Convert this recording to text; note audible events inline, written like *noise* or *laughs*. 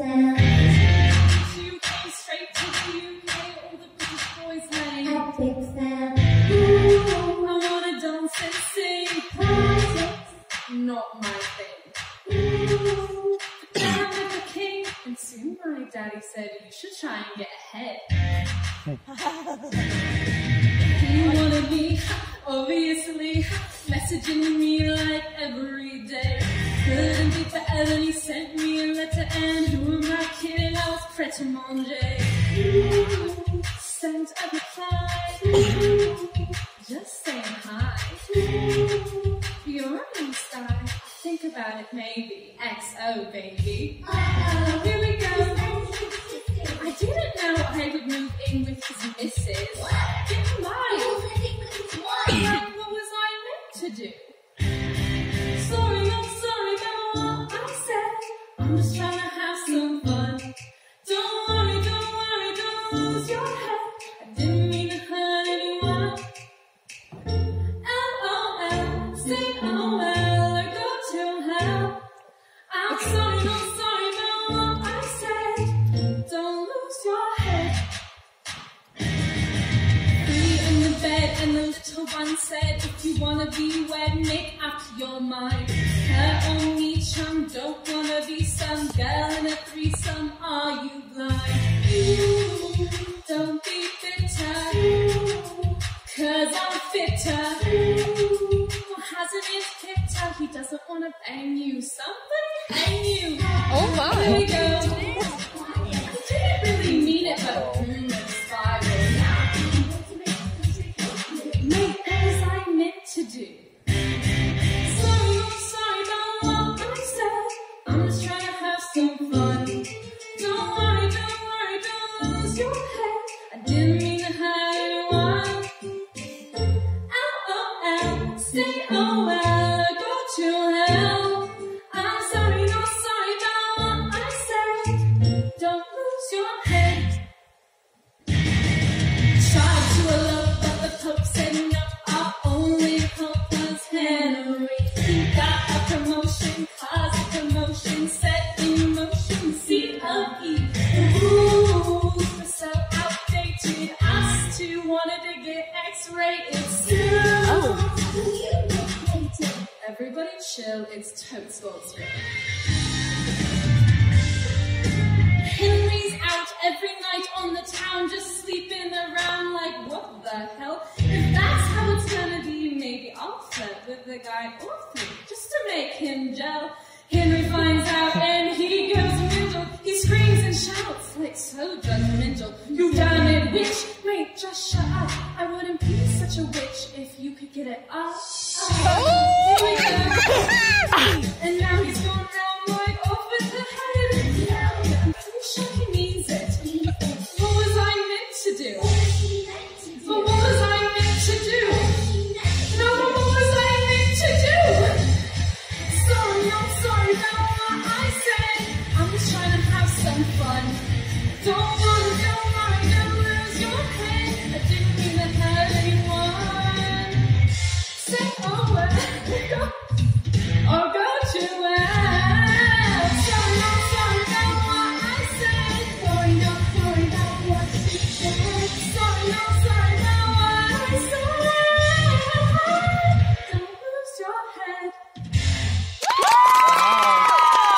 I wanna dance and sing, classics. not my thing. Down with the king, and soon my daddy said you should try and get ahead. he wanted me, obviously, messaging me like every day. Couldn't be better than he sent me a letter, and Prêt à. Sent a reply, just saying hi. You're a new star. Think about it, maybe. XO, baby. uh-oh. Here we go. I didn't know I would move in with his missus. Like, what was I meant to do? Sorry, I'm sorry what I said. I'm just trying and the bed and the little one said, if you wanna be wed, make up your mind. Her only chum don't wanna be some girl in a threesome. Doesn't wanna bang you. Somebody bang you. Oh my. Get X-rated soon. Everybody chill, it's Toad Sports Henry's out every night on the town, just sleeping around like, what the hell? If that's how it's gonna be, maybe I'll flirt with the guy or such a witch if you could get it up. Oh! *laughs* and now he's gone round right off with her head. I'm pretty sure he means it. What was I meant to do? What was I meant to do? No, but was I meant to do? Sorry, I'm sorry about what I said. I'm just trying to have some fun. Don't